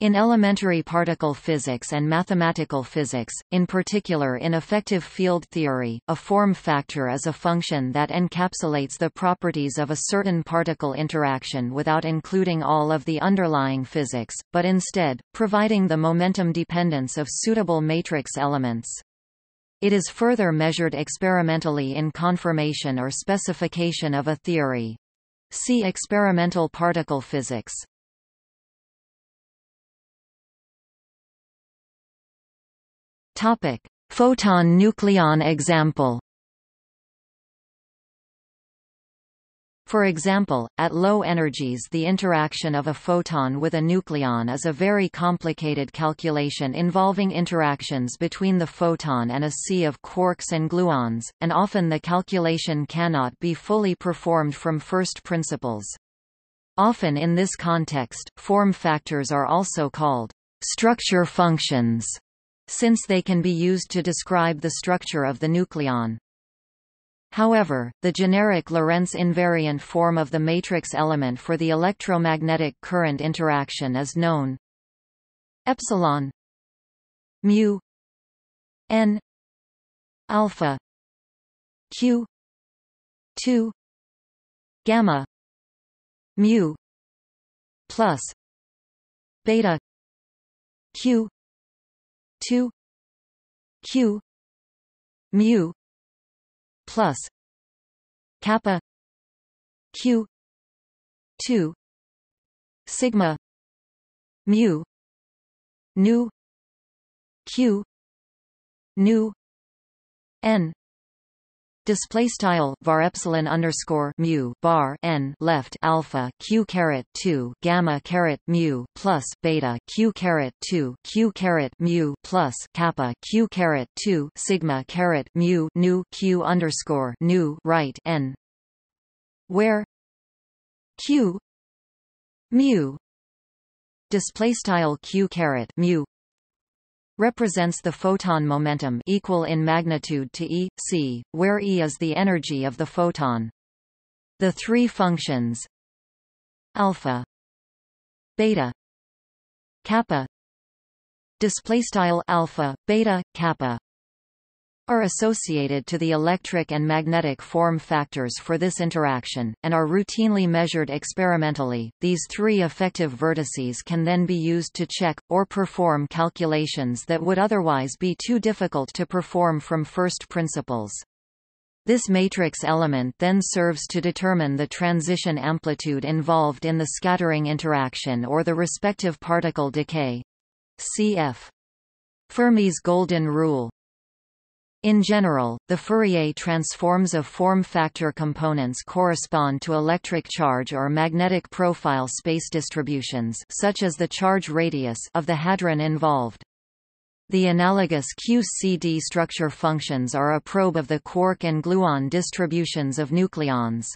In elementary particle physics and mathematical physics, in particular in effective field theory, a form factor is a function that encapsulates the properties of a certain particle interaction without including all of the underlying physics, but instead, providing the momentum dependence of suitable matrix elements. It is further measured experimentally in confirmation or specification of a theory. See experimental particle physics. Topic: Photon-nucleon example. For example, at low energies the interaction of a photon with a nucleon is a very complicated calculation involving interactions between the photon and a sea of quarks and gluons, and often the calculation cannot be fully performed from first principles. Often in this context, form factors are also called structure functions since they can be used to describe the structure of the nucleon. However, the generic Lorentz invariant form of the matrix element for the electromagnetic current interaction is known epsilon mu n alpha q 2 gamma mu plus beta q 2 q mu plus kappa q 2 sigma mu nu q nu n Display style var epsilon underscore mu bar n left alpha q caret two gamma caret mu plus beta q caret two q caret mu plus kappa q caret two sigma caret mu nu q underscore nu right n, where q mu display style q caret mu represents the photon momentum equal in magnitude to e, c, where e is the energy of the photon. The three functions alpha, beta, kappa, display style alpha, beta, kappa are associated to the electric and magnetic form factors for this interaction, and are routinely measured experimentally. These three effective vertices can then be used to check, or perform calculations that would otherwise be too difficult to perform from first principles. This matrix element then serves to determine the transition amplitude involved in the scattering interaction or the respective particle decay. Cf. Fermi's golden rule in general, the Fourier transforms of form factor components correspond to electric charge or magnetic profile space distributions such as the charge radius of the hadron involved. The analogous QCD structure functions are a probe of the quark and gluon distributions of nucleons.